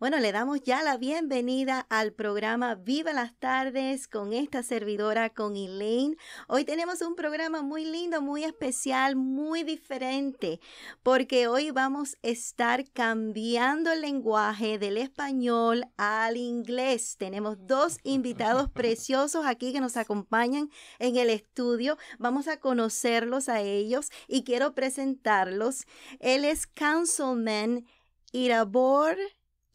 Bueno, le damos ya la bienvenida al programa Viva las tardes con esta servidora, con Elaine. Hoy tenemos un programa muy lindo, muy especial, muy diferente, porque hoy vamos a estar cambiando el lenguaje del español al inglés. Tenemos dos invitados preciosos aquí que nos acompañan en el estudio. Vamos a conocerlos a ellos y quiero presentarlos. Él es Councilman Irabor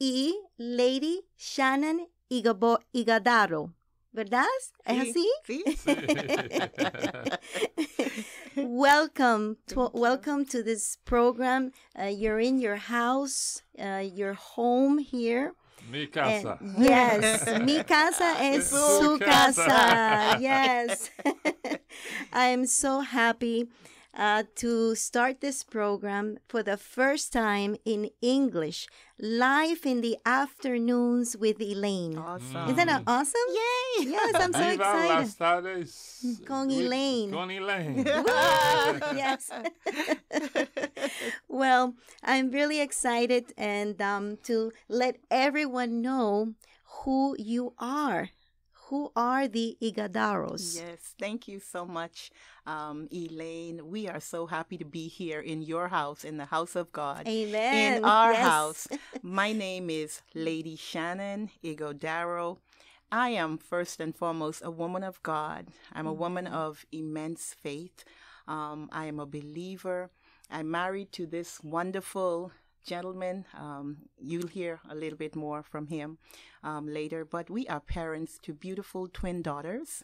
y Lady Shannan Ighodaro. ¿Verdad? ¿Es así? Sí. welcome to welcome to this program. Uh, you're in your house, uh, your home here. Mi casa. And yes, mi casa es su casa. Yes. I'm so happy uh, to start this program for the first time in English, live in the afternoons with Elaine. Awesome. Isn't that awesome? Yay! Yes, I'm so Viva excited. las tardes. Con with- Elaine. Con Elaine. yes. well, I'm really excited and um, to let everyone know who you are. Who are the Ighodaros? Yes, thank you so much, um, Elaine. We are so happy to be here in your house, in the house of God. Amen. In our Yes. house. My name is Lady Shannan Ighodaro. I am first and foremost a woman of God. I'm a woman of immense faith. Um, I am a believer. I'm married to this wonderful gentleman. Um, you'll hear a little bit more from him um, later. But we are parents to beautiful twin daughters.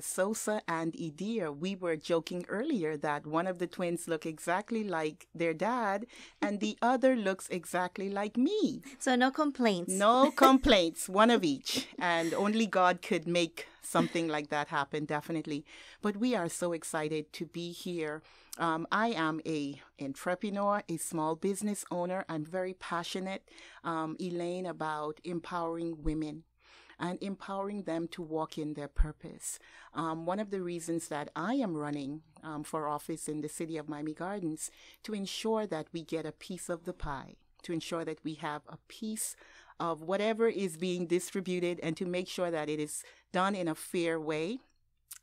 Sosa and Idir, we were joking earlier that one of the twins look exactly like their dad and the other looks exactly like me. So no complaints. No complaints, one of each. And only God could make something like that happen, definitely. But we are so excited to be here. Um, I am a entrepreneur, a small business owner. I'm very passionate, um, Elaine, about empowering women and empowering them to walk in their purpose. Um, one of the reasons that I am running um, for office in the city of Miami Gardens to ensure that we get a piece of the pie, to ensure that we have a piece of whatever is being distributed, and to make sure that it is done in a fair way.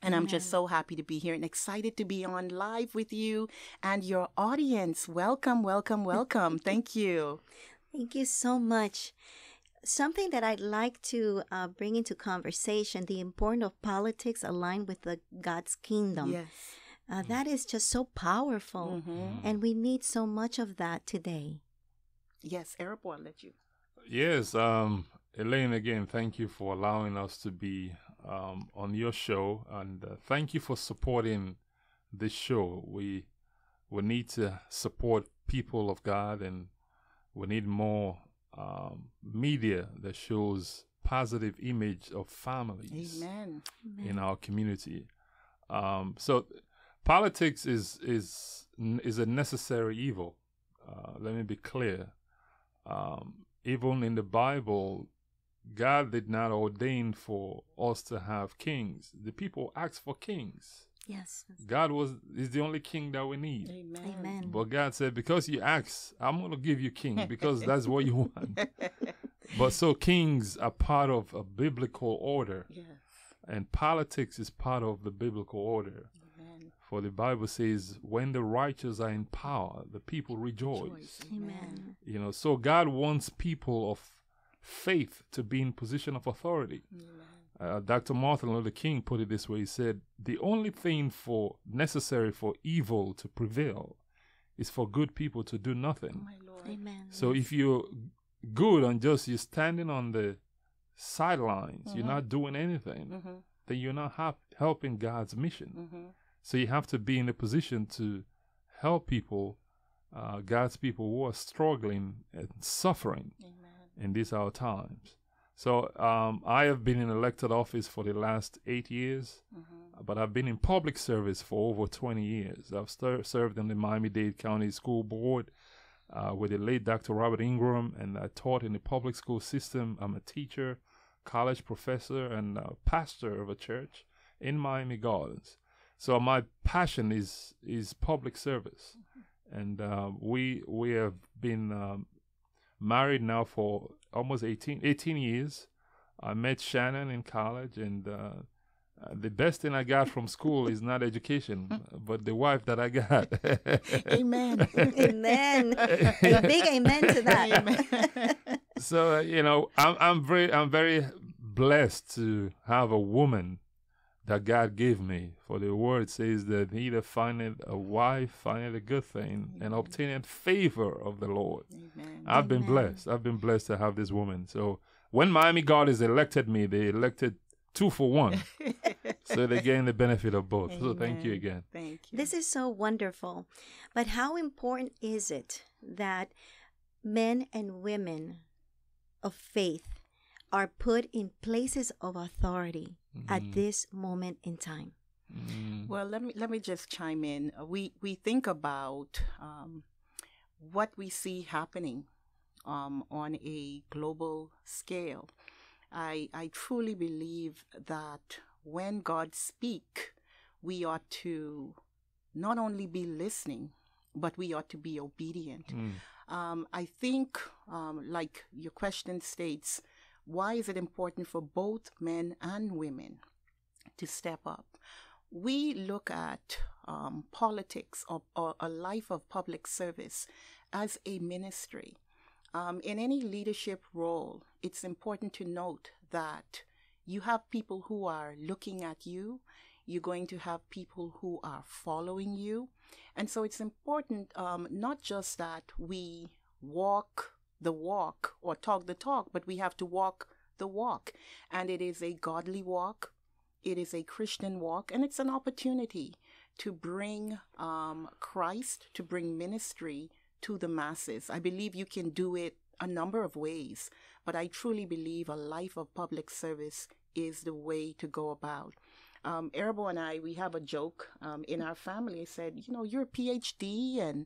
And I'm just so happy to be here and excited to be on live with you and your audience. Welcome, welcome, welcome. Thank you. Thank you so much. Something that I'd like to uh, bring into conversation the importance of politics aligned with the God's kingdom. Yes. Uh, that is just so powerful. Mhm. And we need so much of that today. Yes, Arab will let you. Yes, um, Elaine, again, thank you for allowing us to be um, on your show, and uh, thank you for supporting this show. We we need to support people of God, and we need more um, media that shows positive image of families Amen. in our community. Um, so politics is is is a necessary evil. Uh, let me be clear. Um, even in the Bible, God did not ordain for us to have kings. The people asked for kings. Yes. God was is the only king that we need. Amen. Amen. But God said, because you ask, I'm going to give you king because that's what you want. but so kings are part of a biblical order Yes. and politics is part of the biblical order. Amen. For the Bible says, when the righteous are in power, the people rejoice. Rejoice. Amen. You know, so God wants people of faith to be in position of authority. Uh, Dr. Martin Luther King put it this way: He said, "The only thing for necessary for evil to prevail is for good people to do nothing." My Lord. Amen. So if you're good and just you're standing on the sidelines, you're Mhm. not doing anything, Mm-hmm. then you're not hap- helping God's mission. Mm-hmm. So you have to be in a position to help people, uh, God's people who are struggling and suffering Amen. In these our times. So um, I have been in elected office for the last eight years, Mm-hmm. but I've been in public service for over 20 years. I've ser- served in the Miami-Dade County School Board uh, with the late Dr. Robert Ingram, and I taught in the public school system. I'm a teacher, college professor, and uh, pastor of a church in Miami Gardens. So my passion is is public service, and uh, we we have been um, married now for almost 18, 18 years. I met Shannan in college, and uh, uh, the best thing I got from school is not education, but the wife that I got. Amen. amen. A big amen to that. Amen. so uh, you know, I'm I'm very I'm very blessed to have a woman that God gave me. For the word says that he that findeth a wife findeth a good thing and obtaineth favor of the Lord. Amen. I've been blessed. I've been blessed to have this woman. So when Miami Gardens elected me, they elected two for one. so they gain the benefit of both. So thank you again. Thank you. This is so wonderful. But how important is it that men and women of faith are put in places of authority at this moment in time? Mm. Well, let me let me just chime in. Uh, We we think about um, what we see happening um, on a global scale. I I truly believe that when God speak, we ought to not only be listening, but we ought to be obedient. Mm. Um, I think, um, like your question states, why is it important for both men and women to step up? We look at um, politics or, or a life of public service as a ministry. Um, in any leadership role, it's important to note that you have people who are looking at you. You're going to have people who are following you. And so it's important um, not just that we walk the walk or talk the talk, but we have to walk the walk. And it is a godly walk, it is a Christian walk, and it's an opportunity to bring um, Christ, to bring ministry to the masses. I believe you can do it a number of ways, but I truly believe a life of public service is the way to go about. Um, Erbo and I, we have a joke um, in our family. I said, you know, you're a PhD and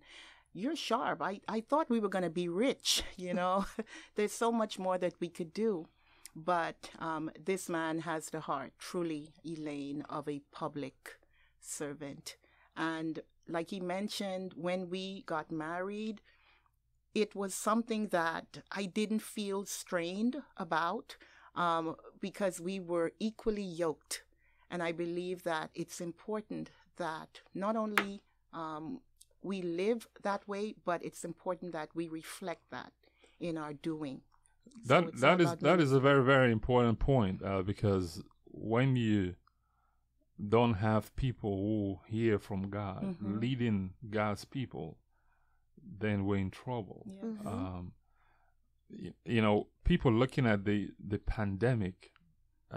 you're sharp. I, I thought we were going to be rich, you know. There's so much more that we could do. But um, this man has the heart, truly, Elaine, of a public servant. And like he mentioned, when we got married, it was something that I didn't feel strained about um, because we were equally yoked. And I believe that it's important that not only um, we live that way, but it's important that we reflect that in our doing. So That it's that is about that is a very very important point uh, because when you don't have people who hear from God Mhm. leading God's people, then we're in trouble. Yes. Mhm. Um, y- you know, people looking at the the pandemic,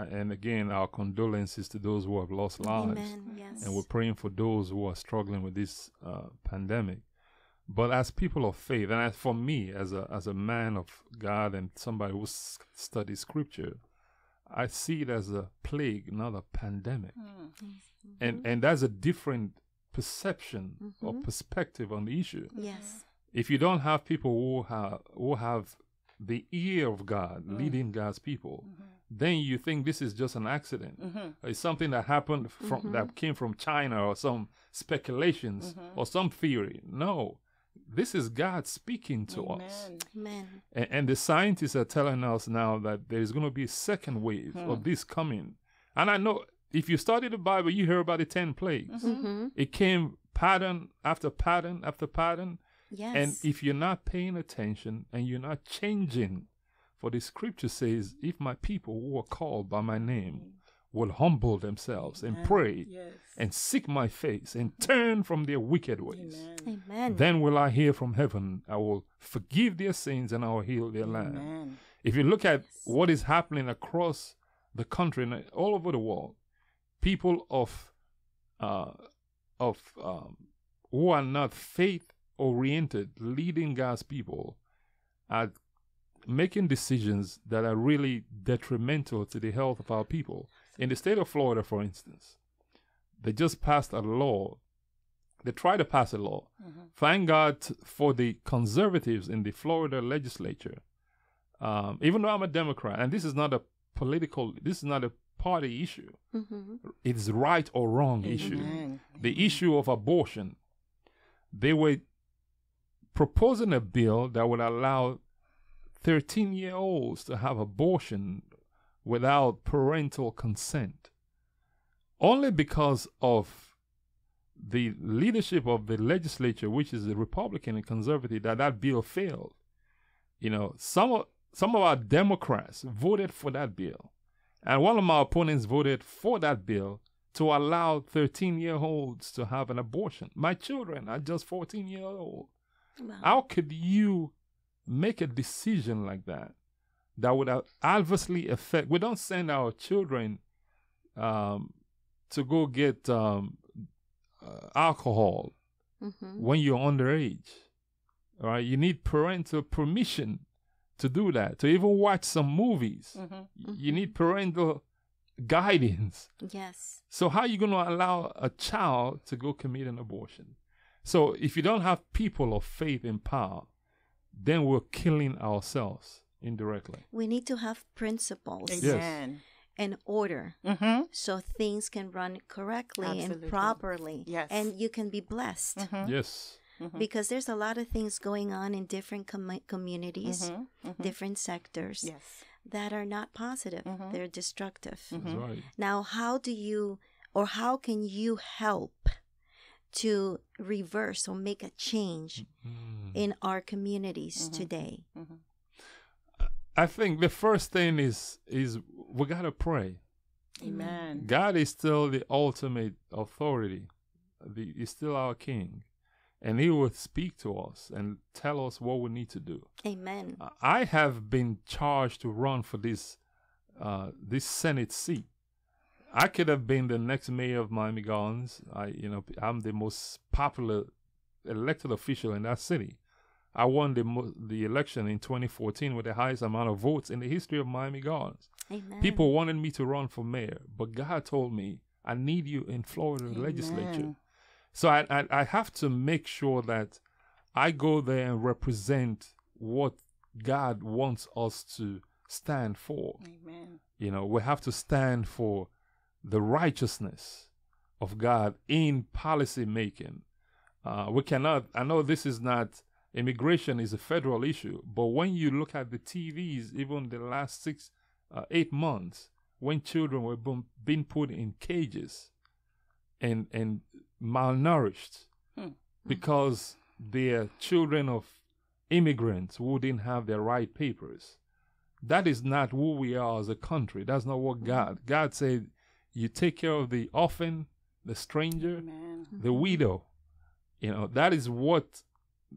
and again, our condolences to those who have lost lives, Amen. Yes. and we're praying for those who are struggling with this uh, pandemic. But as people of faith, and as for me, as a as a man of God and somebody who s- studies Scripture, I see it as a plague, not a pandemic, Mm. and and that's a different perception or Mhm. perspective on the issue yes. if you don't have people who have who have the ear of God Mm. leading God's people, Mm-hmm. Then you think this is just an accident. Mhm. It's something that happened from Mhm. that came from China or some speculations Mhm. or some theory. No, this is God speaking to us. Amen. Amen. And, and the scientists are telling us now that there is going to be a second wave Hmm. of this coming. And I know if you study the Bible, you hear about the 10 plagues. Mm-hmm. It came pattern after pattern after pattern. Yes. And if you're not paying attention and you're not changing, for the scripture says, if my people who are called by my name will humble themselves and Amen. pray Yes. and seek my face and turn from their wicked ways, Amen. Amen. then will I hear from heaven. I will forgive their sins and I will heal their land. Amen. If you look at what is happening across the country and all over the world, people of uh, of um, who are not faith oriented, leading God's people, are making decisions that are really detrimental to the health of our people. In the state of Florida, for instance, they just passed a law. They tried to pass a law. Thank God for the conservatives in the Florida legislature. Um, even though I'm a Democrat, and this is not a political, this is not a party issue. mm-hmm. It's right or wrong issue. Amen. The issue of abortion. They were proposing a bill that would allow 13 year olds to have abortion without parental consent only because of the leadership of the legislature, which is the Republican and conservative, that that bill failed. You know, some of, some of our Democrats voted for that bill. And one of my opponents voted for that bill to allow 13 year olds to have an abortion. My children are just 14 years old. Wow. How could you make a decision like that that would adversely affect? We don't send our children um, to go get um, uh, alcohol Mhm. when you're underage. All right, you need parental permission to do that. To even watch some movies, Mhm. Y- you need parental guidance. Yes. So how are you going to allow a child to go commit an abortion? So if you don't have people of faith in power, then we're killing ourselves indirectly. We need to have principles Yes. And order Mm-hmm. so things can run correctly and properly. Yes. And you can be blessed. Mm-hmm. Yes. Because there's a lot of things going on in different com- communities, Mm-hmm. different sectors Yes. that are not positive. Mhm. They're destructive. That's right. Now, how do you or how can you help to reverse or make a change Mm. in our communities Mhm. today? I think the first thing is is we gotta pray. Amen. God is still the ultimate authority. The, he's still our King, and He will speak to us and tell us what we need to do. Amen. I have been charged to run for this uh, this Senate seat. I could have been the next mayor of Miami Gardens. I, you know, I'm the most popular elected official in that city. I won the mo- the election in 2014 with the highest amount of votes in the history of Miami Gardens. Amen. People wanted me to run for mayor, but God told me I need you in Florida legislature. So I, I I have to make sure that I go there and represent what God wants us to stand for. Amen. You know, we have to stand for the righteousness of God in policy making. Uh, we cannot. I know this is not immigration is a federal issue, but when you look at the TVs, even the last six, uh, eight months, when children were being being put in cages and and malnourished Hmm. because they're children of immigrants who didn't have their right papers. That is not who we are as a country. That's not what God. God said, "You take care of the orphan, the stranger, Amen. the widow." You know that is what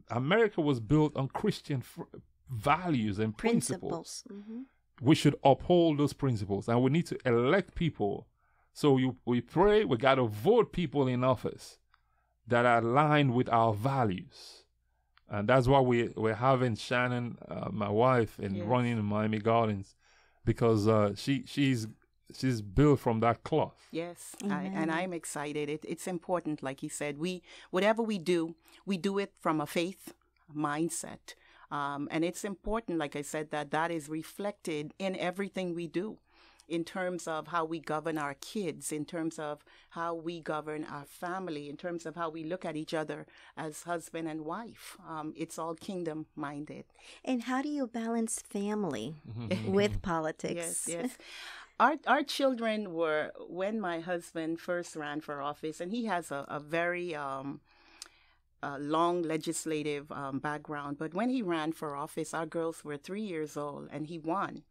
America was built on Christian fr- values and principles. principles. Mhm. We should uphold those principles, and we need to elect people. So you, we pray. We got to vote people in office that are aligned with our values, and that's why we we're having Shannan, uh, my wife, and Yes. running in Miami Gardens, because uh, she she's she's built from that cloth. Yes, I, and I'm excited. It, it's important, like he said. We whatever we do, we do it from a faith mindset, um, and it's important, like I said, that that is reflected in everything we do, in terms of how we govern our kids, in terms of how we govern our family, in terms of how we look at each other as husband and wife. Um, it's all kingdom minded. And how do you balance family Mm-hmm. with politics? Yes, yes. Our our children were when my husband first ran for office, and he has a, a very um, uh, long legislative um, background. But when he ran for office, our girls were three years old, and he won.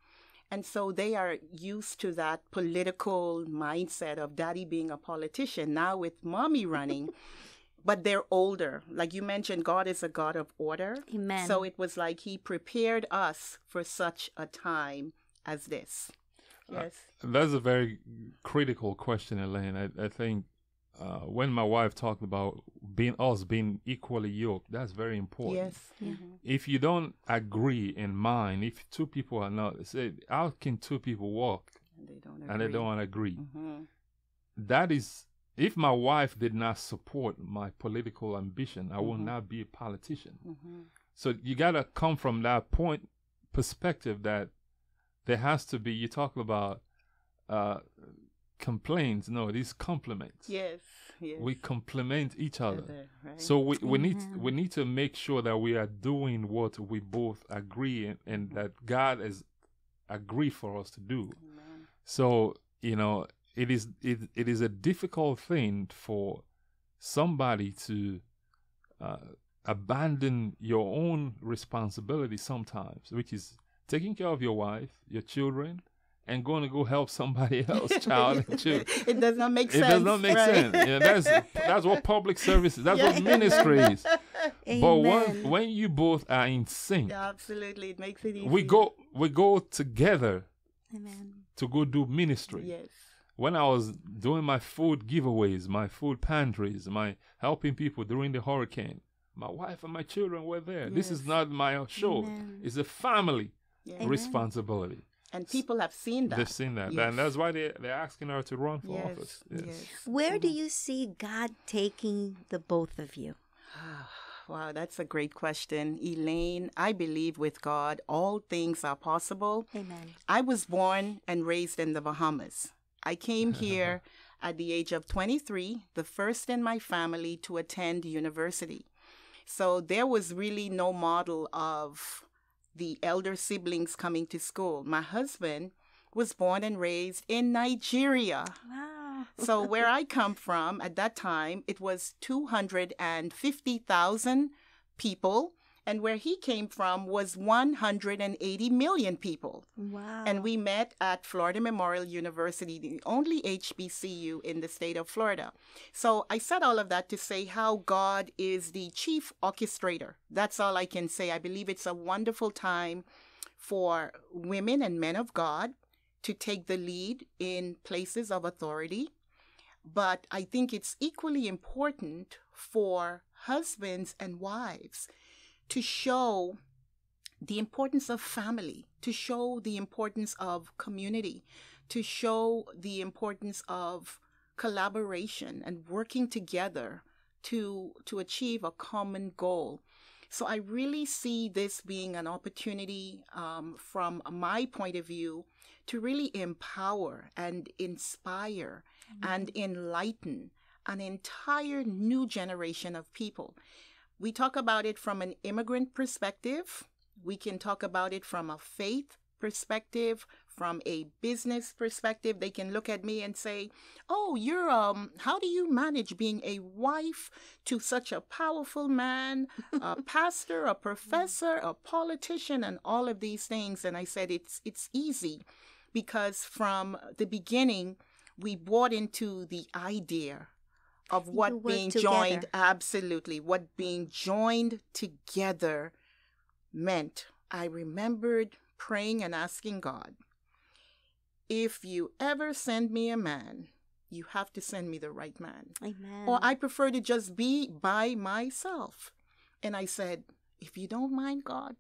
And so they are used to that political mindset of daddy being a politician. Now with mommy running, but they're older. Like you mentioned, God is a God of order. Amen. So it was like He prepared us for such a time as this. Yes. That's a very critical question, Elaine. I, I think uh, when my wife talked about being us being equally yoked, that's very important. yes. Yeah. Mhm. If you don't agree in mind, if two people are not, say, how can two people walk And they don't and they don't agree? hmm That is, if my wife did not support my political ambition, I would Mhm. not be a politician. hmm So you gotta come from that point perspective that there has to be. You talk about uh, complaints. No, these compliments. Yes. yes. we complement each other. Other, right? So we, we need we need to make sure that we are doing what we both agree and, and that God has agreed for us to do. Amen. So you know it is it, it is a difficult thing for somebody to uh, abandon your own responsibility sometimes, which is taking care of your wife, your children, and going to go help somebody else, child and children. it does not make It sense. It does not make right? sense. Yeah, that's that's what public service is. That's Yeah. what ministry is. But when when you both are in sync, Yeah, absolutely. It makes it easy. we go we go together Amen. to go do ministry. Yes. When I was doing my food giveaways, my food pantries, my helping people during the hurricane, my wife and my children were there. This is not my show. Amen. It's a family Yeah. Responsibility. And people have seen that. They've seen that. Yes. And that's why they, they're asking her to run for yes. office. Yes. Where do you see God taking the both of you? Wow, that's a great question. Elaine, I believe with God, all things are possible. Amen. I was born and raised in the Bahamas. I came here at the age of 23, the first in my family to attend university. So there was really no model of the elder siblings coming to school. My husband was born and raised in Nigeria. Wow. So where I come from at that time, it was 250,000 people. And where he came from was 180 million people. Wow. And we met at Florida Memorial University, the only HBCU in the state of Florida. So I said all of that to say how God is the chief orchestrator. That's all I can say. I believe it's a wonderful time for women and men of God to take the lead in places of authority. But I think it's equally important for husbands and wives to show the importance of family, to show the importance of community, to show the importance of collaboration and working together to to achieve a common goal. So I really see this being an opportunity um, from my point of view to really empower and inspire and enlighten an entire new generation of people. We talk about it from an immigrant perspective. We can talk about it from a faith perspective, from a business perspective. They can look at me and say, "Oh, you're um how do you manage being a wife to such a powerful man, a pastor, a professor, a politician and all of these things?" And I said, "It's it's easy because from the beginning we bought into the idea of what being together. joined absolutely what being joined together meant i remembered praying and asking god if you ever send me a man you have to send me the right man Amen. or i prefer to just be by myself and i said if you don't mind god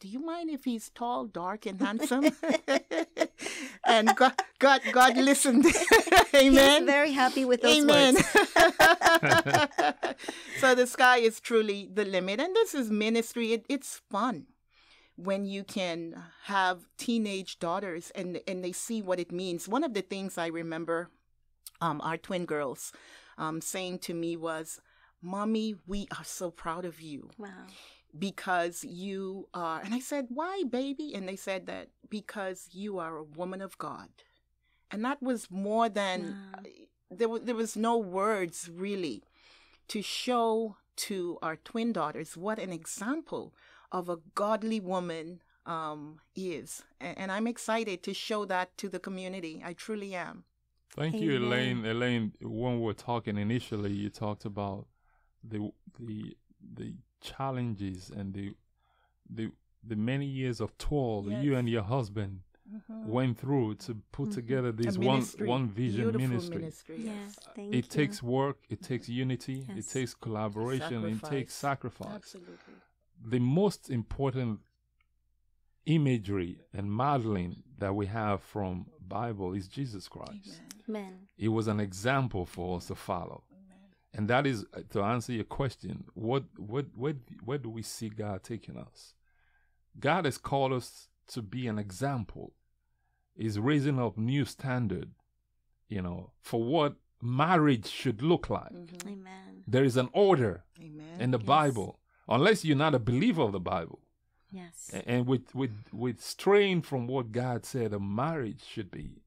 do you mind if he's tall dark and handsome and god god god listened amen He's very happy with those Amen. words. so the sky is truly the limit. And this is ministry. It, it's fun when you can have teenage daughters and, and they see what it means. One of the things I remember um, our twin girls um, saying to me was, Mommy, we are so proud of you Wow. Because you are. And I said, Why, baby? And they said that because you are a woman of God. And that was more than, Wow. there, was, there was no words really to show to our twin daughters what an example of a godly woman um, is. And, and I'm excited to show that to the community. I truly am. Thank you, Elaine. Elaine, when we were talking initially, you talked about the the the challenges and the the the many years of toil you and your husband Mhm. went through to put Mhm. together this one one vision beautiful ministry. ministry. Yes. Thank It you. takes work, it takes unity, it takes collaboration, it takes sacrifice. Absolutely. The most important imagery and modeling that we have from Bible is Jesus Christ. Amen. Amen. He was an example for us to follow. Amen. And that is uh, to answer your question, what what where, where do we see God taking us? God has called us to be an example. Is raising up new standard, you know, for what marriage should look like. Mm-hmm. Amen. There is an order Amen. in the Yes. Bible, unless you're not a believer of the Bible. Yes. And with, with, with strain from what God said a marriage should be.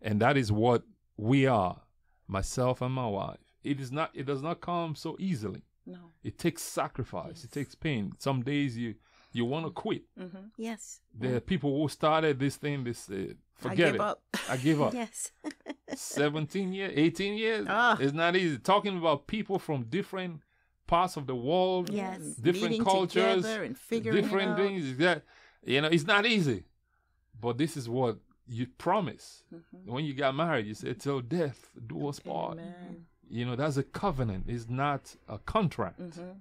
And that is what we are, myself and my wife. It is not it does not come so easily. No. It takes sacrifice, Yes. it takes pain. Some days you you want to quit. Mm-hmm. Yes. There are people who started this thing, this uh, forget I give it. up. I give up. Yes. 17 years, 18 years. Ah. It's not easy. Talking about people from different parts of the world, Yes. different Meeting cultures, and figuring different out. things. That you know, it's not easy. But this is what you promise. Mhm. When you got married, you said, till death do us part. Amen. You know, that's a covenant. It's not a contract. Mhm.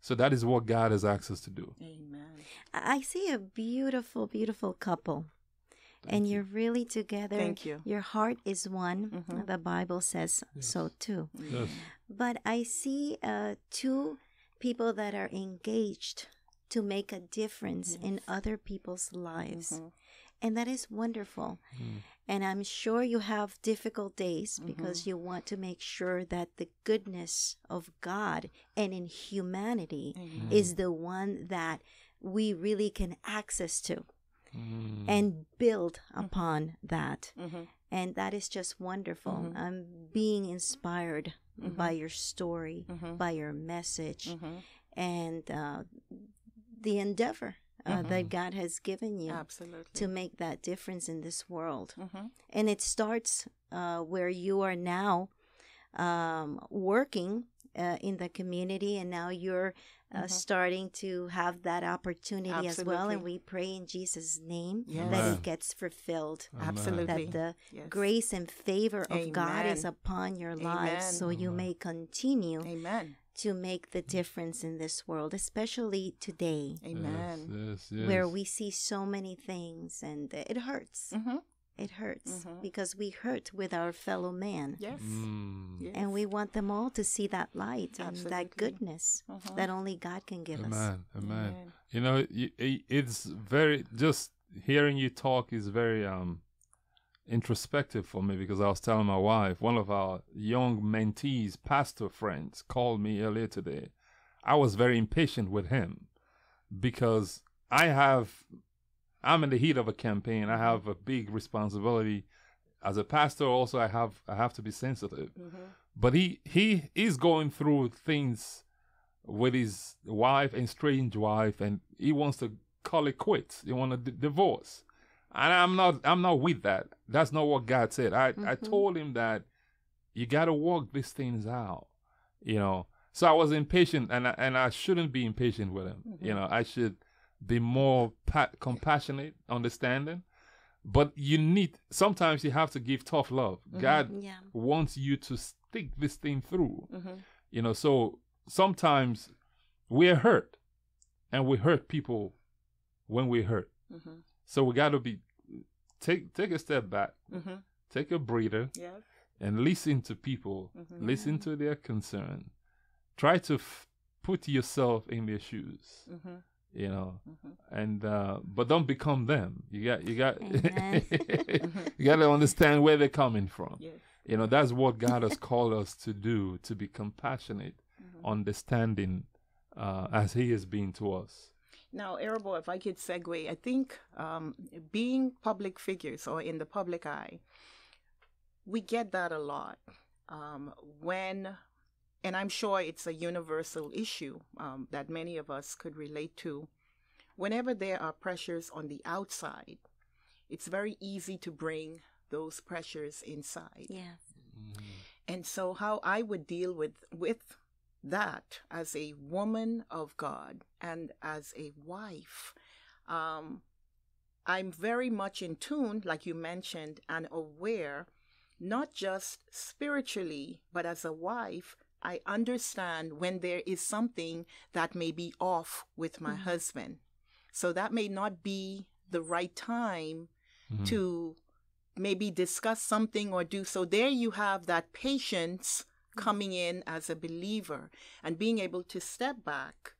So that is what God has asked us to do. Amen. I I see a beautiful, beautiful couple. and you're really together. Thank you. Your heart is one. Mhm. The Bible says so too. Yes. But I see uh, two people that are engaged to make a difference in other people's lives. Mhm. And that is wonderful. Mm. And I'm sure you have difficult days Mm-hmm. because you want to make sure that the goodness of God and in humanity Amen. is the one that we really can access to Mm. and build upon that. Mhm. And that is just wonderful. I'm being inspired by your story, by your message, and uh, the endeavor uh, that God has given you Absolutely. to make that difference in this world. Mhm. And it starts uh, where you are now um, working uh, in the community, and now you're uh, starting to have that opportunity as well. And Mm-hmm. We pray in Jesus' name Yes. that Amen. it gets fulfilled. Absolutely. That the Yes. grace and favor of God is upon your lives, Amen. so you may continue Amen. To make the difference in this world, especially today, Amen. Yes, yes, where we see so many things and it hurts. Mhm. It hurts Mhm. because we hurt with our fellow man. Yes. Mm. Yes. And we want them all to see that light and that Absolutely. goodness Mhm. that only God can give us. Amen. Amen. Amen. You know, y- i- it's very just hearing you talk is very um introspective for me because I was telling my wife, one of our young mentees, pastor friends, called me earlier today. I was very impatient with him because I have I'm in the heat of a campaign. I have a big responsibility as a pastor. Also, I have I have to be sensitive. Mhm. But he he is going through things with his wife and strange wife, and he wants to call it quits. He want to d- divorce, and I'm not I'm not with that. That's not what God said. I I Mhm. told him that you got to work these things out, you know. So I was impatient, and I, and I shouldn't be impatient with him. You know, I should be more pa- compassionate, understanding. But you need sometimes you have to give tough love. God Yeah. wants you to stick this thing through. Mhm. You know, so sometimes we're hurt and we hurt people when we're hurt. Mhm. So we got to be take take a step back, Mhm. take a breather Yes. and listen to people, Mhm. listen to their concern. Try to f- put yourself in their shoes, Mhm. you know. Mhm. And uh but don't become them. You got you got you got to understand where they're coming from. Yes. You know, that's what God has called us to do, to be compassionate, Mm-hmm. understanding, uh, as He has been to us. Now, Erhabor, if I could segue, I think um, being public figures or in the public eye, we get that a lot. Um, when, and I'm sure it's a universal issue um, that many of us could relate to. Whenever there are pressures on the outside, it's very easy to bring those pressures inside. Yeah. And so how I would deal with with that as a woman of God and as a wife, um, I'm very much in tune, like you mentioned, and aware, not just spiritually, but as a wife, I understand when there is something that may be off with my husband. So that may not be the right time Mhm. to maybe discuss something or do so there you have that patience coming in as a believer and being able to step back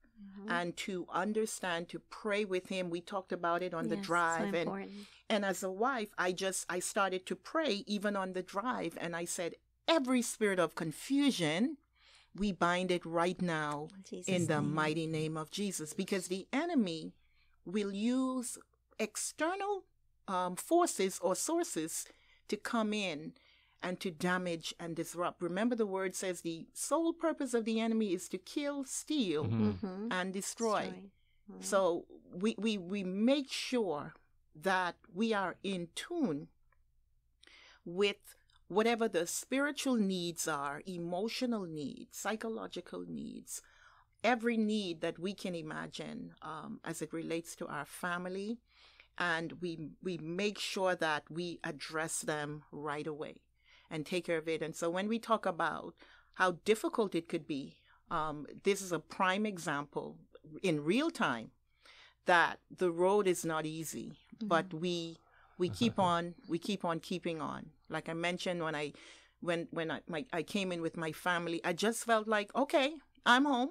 and to understand to pray with him we talked about it on the Yes, so drive and important. and as a wife i just i started to pray even on the drive and i said every spirit of confusion, we bind it right now Jesus' in the name. mighty name of Jesus because the enemy will use external um, forces or sources to come in and to damage and disrupt. Remember, the word says the sole purpose of the enemy is to kill, steal, Mhm. Mhm. and destroy. Mhm. So we, we, we make sure that we are in tune with whatever the spiritual needs are, emotional needs, psychological needs, every need that we can imagine um, as it relates to our family. And we, we make sure that we address them right away and take care of it. And so when we talk about how difficult it could be, um, this is a prime example in real time that the road is not easy, but we we keep on we keep on keeping on. Like I mentioned when I when when I my, I came in with my family, I just felt like okay, I'm home.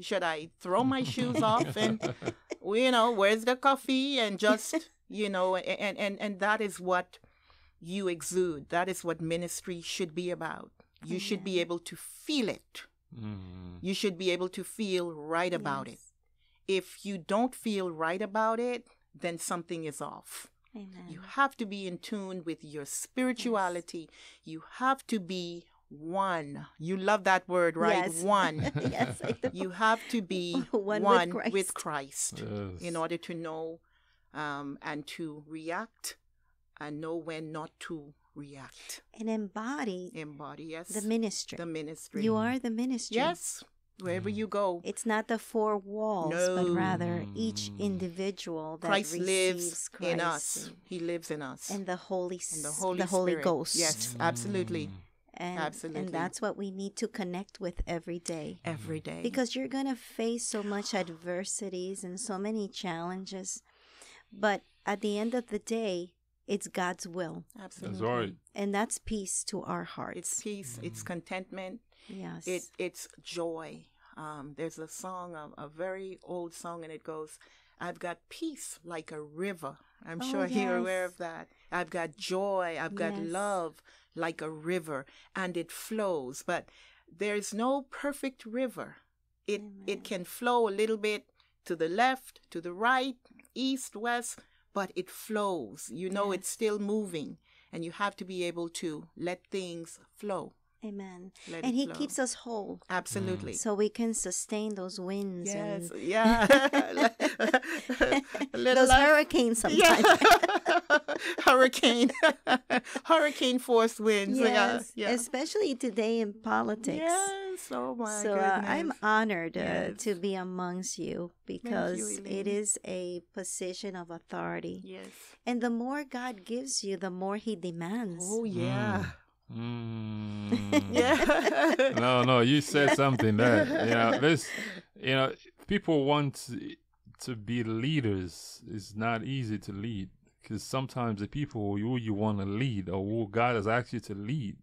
Should I throw my shoes off and you know where's the coffee and just you know and and and that is what you exude. That is what ministry should be about. You should be able to feel it. Mm. You should be able to feel right about it. If you don't feel right about it, then something is off. Amen. You have to be in tune with your spirituality. You have to be one. You love that word, right? Yes. One. yes, I do. you have to be One one, with with Christ. Christ, Yes. in order to know um, and to react and know when not to react. and embody Embody, yes. the ministry. the ministry. You are the ministry. Yes. Wherever you go. It's not the four walls, but rather each Mm. individual that Christ receives lives Christ in us. and- He lives in us. and the Holy, And the Holy the Holy Spirit. Ghost. Yes, absolutely. Mm. and, absolutely. And that's what we need to connect with every day. Every day. Because you're going to face so much adversities and so many challenges. But at the end of the day, it's God's will. absolutely. That's right. And that's peace to our hearts. It's peace, it's contentment, yes. it it's joy. Um, there's a song, a, a very old song, and it goes, I've got peace like a river. I'm Oh, sure you're aware of that. I've got joy, I've got Yes. love like a river, and it flows. But there's no perfect river. It Amen. it can flow a little bit to the left, to the right, east, west, but it flows. You know Yes. it's still moving, and you have to be able to let things flow. Amen. Let and He flow. keeps us whole. Absolutely. So we can sustain those winds Yes, and yeah. Little those hurricanes sometimes. Yeah. hurricane, hurricane force winds. yes, Yeah, yeah. especially today in politics. Yes. Oh my so uh, I'm honored uh, Yes. to be amongst you because it Elaine. is a position of authority. Yes. And the more God gives you, the more He demands. Oh yeah. Mm. Yeah. no, no, you said something there. You know, this, you know, people want to be leaders. It's not easy to lead because sometimes the people who you want to lead or who God has asked you to lead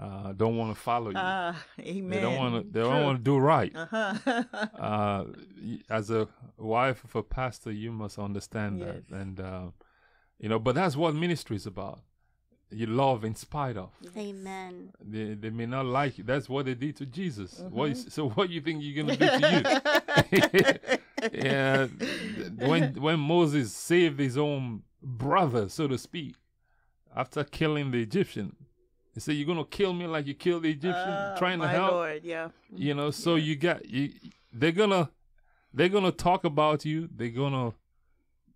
uh, don't want to follow you. Ah, amen. they don't want to. They don't want to do right. Uh huh. Uh, as a wife of a pastor, you must understand that, and uh, you know. But that's what ministry is about. You love in spite of. Amen. They, they may not like it. That's what they did to Jesus. Mm-hmm. is, so what you think you're gonna do to you? yeah, when when Moses saved his own brother, so to speak, after killing the Egyptian, he said, "You're gonna kill me like you killed the Egyptian, Ah, trying to help." Lord, yeah. You know, so you got you. They're gonna they're gonna talk about you. They're gonna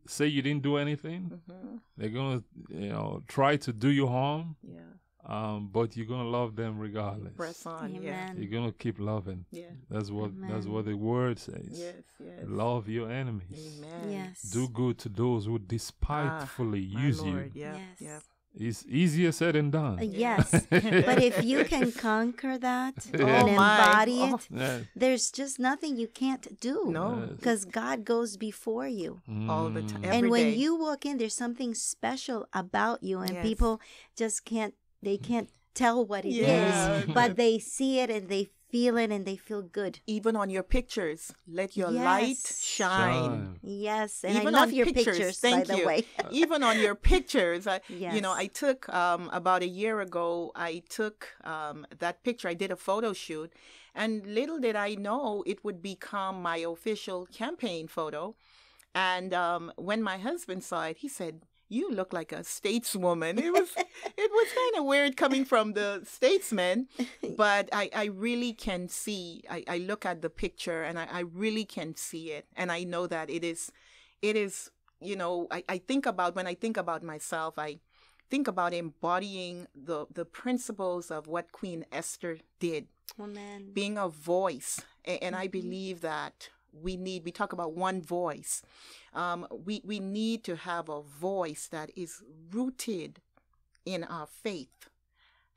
say you didn't do anything. hmm They're gonna you know try to do you harm. Yeah. Um, but you're gonna love them regardless. Press on. Yeah. Amen. You're gonna keep loving. Yeah. That's what that's what the word says. Yes. Yes. Love your enemies. Amen. Yes. Do good to those who despitefully My use Lord, you. Yeah. Yes. Yeah. It's easier said than done. Uh, yes. but if you can conquer that Yeah. and Oh, my. embody Oh. it, Yeah. there's just nothing you can't do. No. Yes. Because God goes before you. All the time. Mm. and when day. you walk in, there's something special about you, and Yes. people just can't, they can't tell what it is, Yeah. but they see it and they feel it and they feel good. Even on your pictures, let your light shine. Shine. Yes, and Even I love on your pictures, pictures, thank by the you. way. Even on your pictures, I, you know, I took um, about a year ago. I took um, that picture. I did a photo shoot, and little did I know it would become my official campaign photo. And um, when my husband saw it, he said, "You look like a stateswoman." It was it was kind of weird coming from the statesman, but I, I really can see. I, I look at the picture and I, I really can see it, and I know that it is, it is. You know, I, I think about when I think about myself, I think about embodying the the principles of what Queen Esther did Amen. being a voice A- and i Mhm. believe that we need we talk about one voice um, we we need to have a voice that is rooted in our faith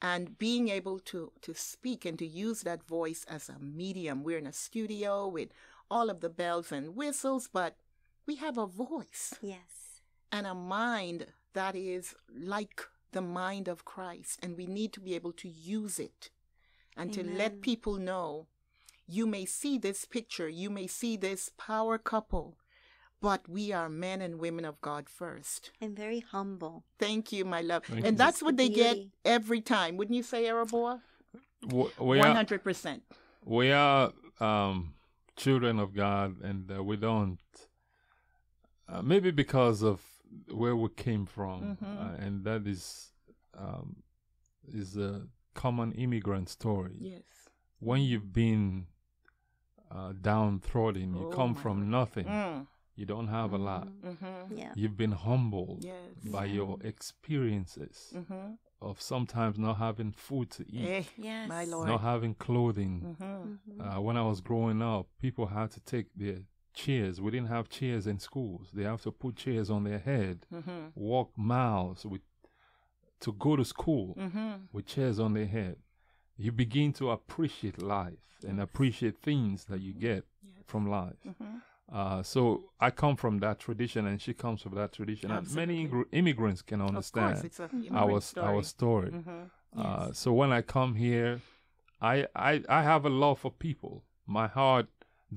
and being able to to speak and to use that voice as a medium we're in a studio with all of the bells and whistles but we have a voice Yes. and a mind that is like the mind of Christ. And we need to be able to use it and to let people know you may see this picture, you may see this power couple, but we are men and women of God first. And very humble. Thank you, my love. Thank and you. that's what they get every time. Wouldn't you say, Erhabor? We are 100%. we are um, children of God, and uh, we don't. Uh, maybe because of where we came from, Mhm. uh, and that is um, is a common immigrant story. Yes. When you've been uh, downtrodden, you Oh, come from Lord. nothing. Mm. You don't have a lot. Mhm. Mm-hmm. Yeah. You've been humbled Yes. by your experiences Mm-hmm. of sometimes not having food to eat, Eh, Yes. my Lord. not having clothing. Mm-hmm. Mhm. Uh, when I was growing up, people had to take their chairs. We didn't have chairs in schools. They have to put chairs on their head, Mm-hmm. walk miles with to go to school Mm-hmm. with chairs on their head. You begin to appreciate life and appreciate things that you get from life. Mm-hmm. Uh, so I come from that tradition, and she comes from that tradition. And many ingr- immigrants can understand course, our immigrant s- our story. Mm-hmm. Uh, Yes. so when I come here, I, I I have a love for people. My heart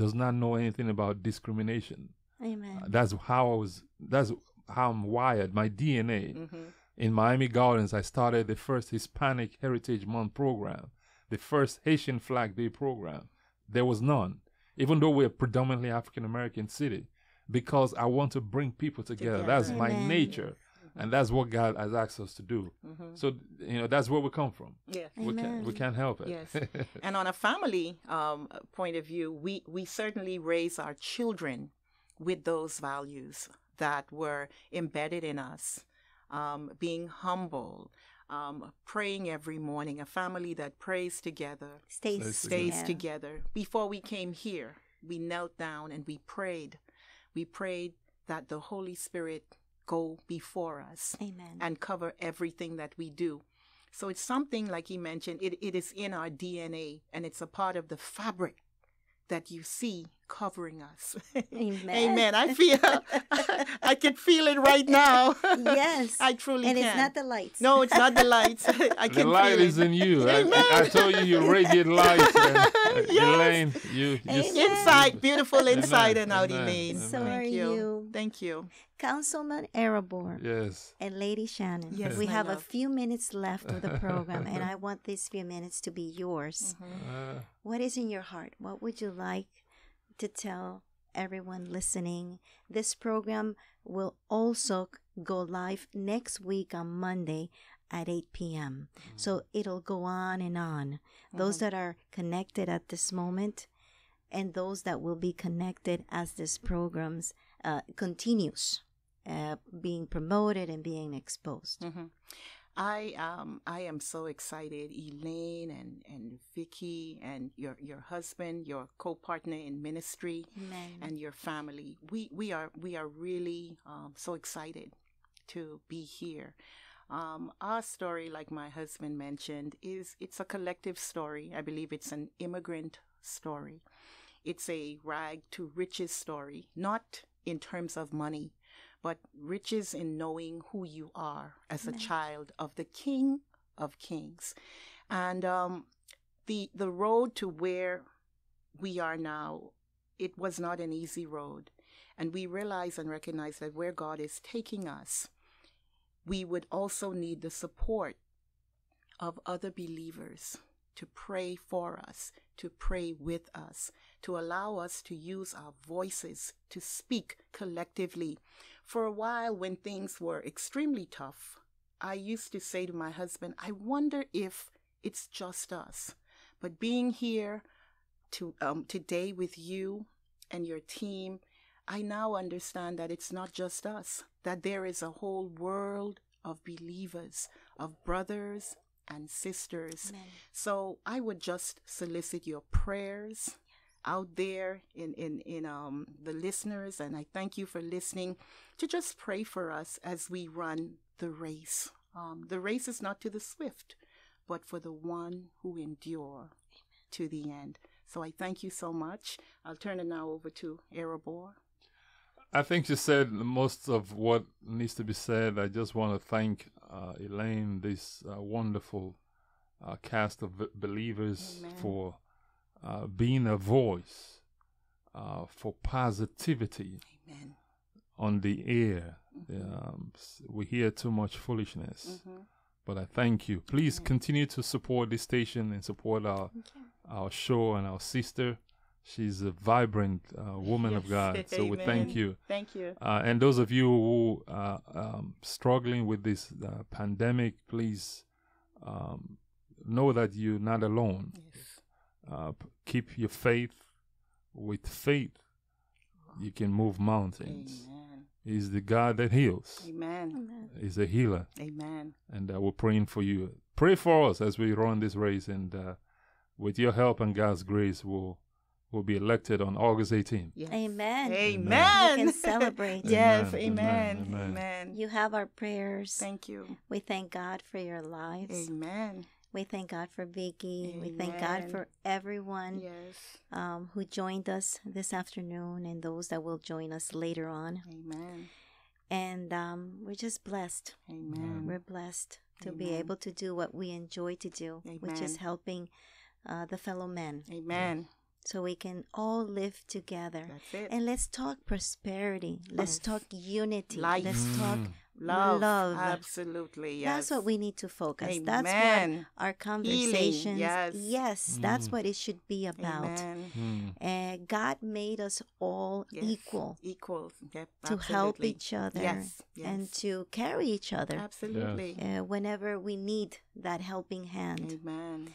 does not know anything about discrimination. Amen. Uh, that's how I was. That's how I'm wired. My DNA. Mm-hmm. In Miami Gardens, I started the first Hispanic Heritage Month program, the first Haitian Flag Day program. There was none, even though we're a predominantly African American city, because I want to bring people together. That's my Amen. nature, and that's what God has asked us to do. Mm-hmm. So you know that's where we come from. Yes. We can, we can't help it. Yes. And on a family um, point of view, we, we certainly raise our children with those values that were embedded in us. Um, being humble, um, praying every morning, a family that prays together, Stays, Stays stays yeah. together. Before we came here, we knelt down and we prayed. We prayed that the Holy Spirit go before us Amen. and cover everything that we do. So it's something like he mentioned, it, it is in our DNA and it's a part of the fabric that you see covering us. Amen. Amen. I feel I can feel it right now. Yes. I truly and can. it's not the lights. no, it's not the lights. I can The can light feel is it. in you. I, Amen. I told you you radiate light. Yes. Elaine, you, you Inside, beautiful inside and out, Amen. Elaine. Amen. So Thank are you. you. Thank you. Councilman Erhabor Yes. and Lady Shannan. Yes, we my have a few minutes left of the program, and I want these few minutes to be yours. Uh, What is in your heart? What would you like to tell everyone listening? This program will also go live next week on Monday at 8 p.m. So it'll go on and on. Those that are connected at this moment and those that will be connected as this programs uh, continues uh, being promoted and being exposed. Mhm. I um I am so excited, Elaine and and Vicky and your your husband, your co-partner in ministry, Amen. and your family. We we are we are really um, so excited to be here. Um, our story, like my husband mentioned, is it's a collective story. I believe it's an immigrant story. It's a rag to riches story, not in terms of money, but riches in knowing who you are as a child of the King of Kings. And um, the the road to where we are now, it was not an easy road. And we realize and recognize that where God is taking us, we would also need the support of other believers to pray for us, to pray with us, to allow us to use our voices to speak collectively. For a while, when things were extremely tough, I used to say to my husband, I wonder if it's just us. But being here to, um, today with you and your team, I now understand that it's not just us, that there is a whole world of believers, of brothers and sisters. Amen. So I would just solicit your prayers out there in, in, in um, the listeners, and I thank you for listening, to just pray for us as we run the race. Um, the race is not to the swift, but for the one who endure to the end. So I thank you so much. I'll turn it now over to Erhabor. I think you said most of what needs to be said. I just want to thank uh, Elaine, this uh, wonderful uh, cast of b- believers, Amen. for uh, being a voice uh, for positivity Amen. on the air. Mhm. Um, we hear too much foolishness, Mhm. but I thank you. Please Amen. continue to support this station and support our our show and our sister. She's a vibrant uh, woman of Yes. God. So we thank you. Thank you. Uh, and those of you who are um, struggling with this uh, pandemic, please um, know that you're not alone. Yes. Uh, keep your faith. With faith, you can move mountains. Amen. He's the God that heals. Amen. Amen. He's a healer. Amen. And uh, we're praying for you. Pray for us as we run this race. And uh, with your help and God's grace, we'll, we'll be elected on August 18th. Yes. Amen. Amen. We can celebrate. yes. Amen. Amen. Amen. Amen. Amen. You have our prayers. Thank you. we thank God for your lives. Amen. We thank God for Vicky. We thank God for everyone Yes. um, who joined us this afternoon and those that will join us later on. Amen. And um, we're just blessed. Amen. We're blessed to be able to do what we enjoy to do, which is helping uh, the fellow men Amen. So we can all live together. That's it. And let's talk prosperity. Let's Yes. talk unity. Life. Let's talk. Mm. love. love. Absolutely. Yes. That's what we need to focus. That's what our conversations. yes. that's Mm. what it should be about. Amen. Mm. And God made us all Yes. equal Equals. Yep. to help each other Yes. Yes. and to carry each other Absolutely. uh, whenever we need that helping hand. Amen.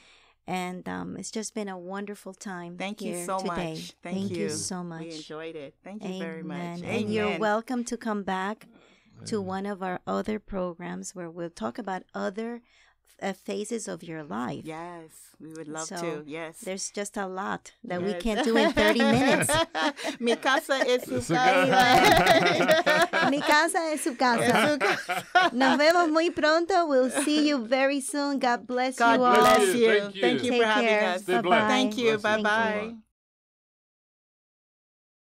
And um, it's just been a wonderful time. Thank you so today. much. Thank, you. so much. We enjoyed it. Thank you very much. Amen. Amen. And you're welcome to come back to one of our other programs where we'll talk about other uh, phases of your life. Yes, we would love So, to. Yes. There's just a lot that we can't do in 30 minutes. Mi casa es su Su casa. Mi casa es su casa. Es su casa. Nos vemos muy pronto. We'll see you very soon. God bless God you all. bless Thank you. you. Thank you. Thank you Take for having us. Bye-bye. Thank you. Blessings.